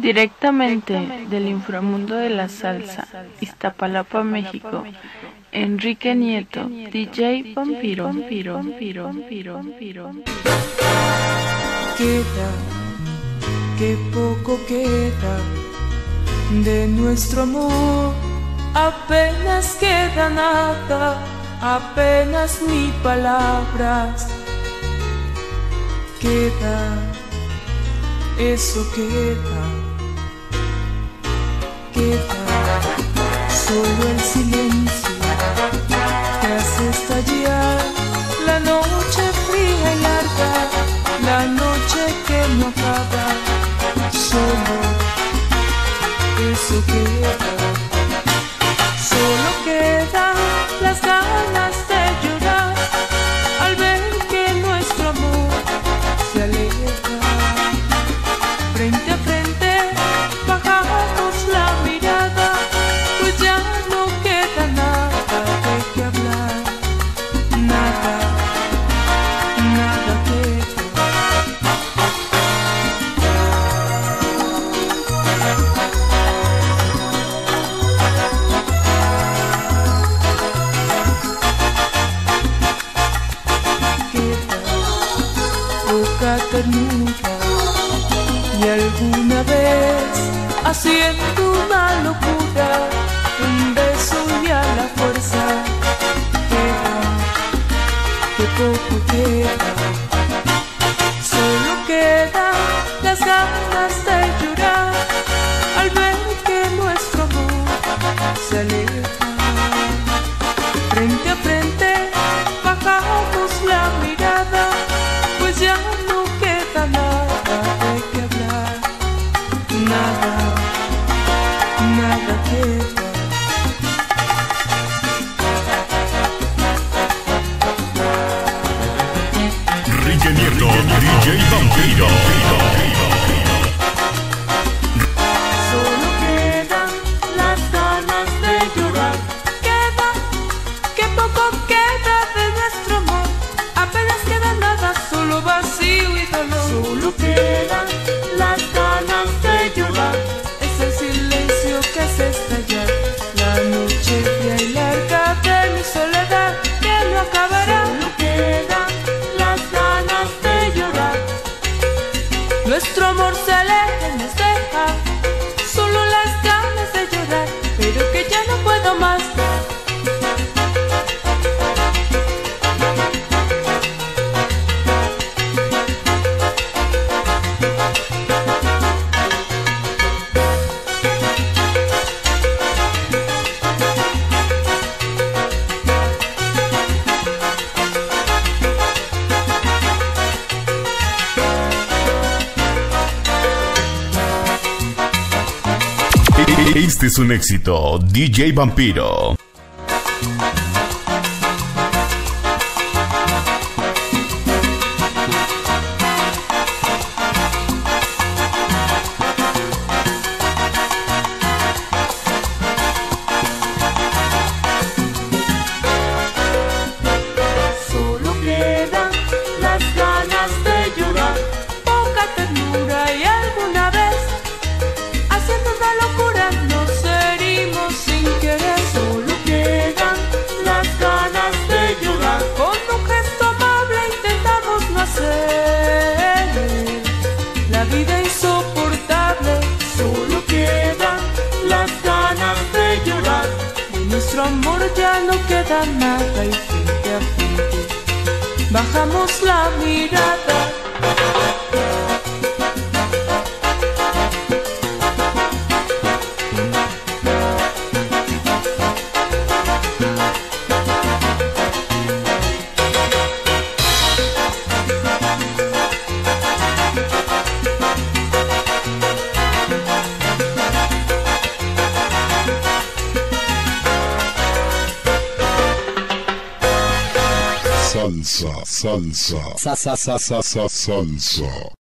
Directamente del inframundo de la salsa, Iztapalapa, México, Enrique Nieto, DJ Vampiro, Vampiro, Vampiro, Vampiro. Queda, que poco queda de nuestro amor, apenas queda nada, apenas ni palabras. Queda, eso queda solo el silencio que hace estallar y alguna vez haciendo una locura, un beso y a la fuerza queda, que poco queda, solo quedan las ganas de llorar al ver DJ Vampiro. Nuestro amor se Este es un éxito, DJ Vampiro. Nuestro amor ya no queda nada y frente a frente. Bajamos la mirada salsa, salsa, salsa, salsa, salsa.